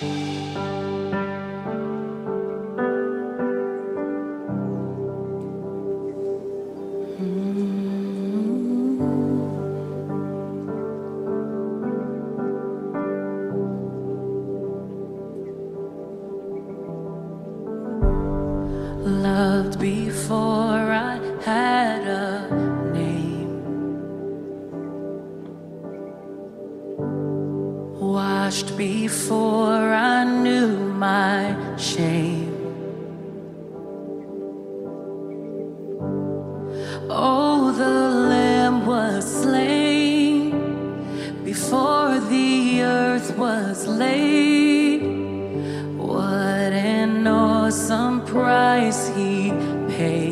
Loved before I had a name. Washed before shame. Oh, the Lamb was slain before the earth was laid. What an awesome price he paid.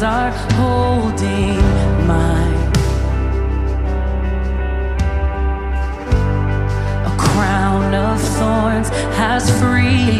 Hands are holding mine. A crown of thorns has freed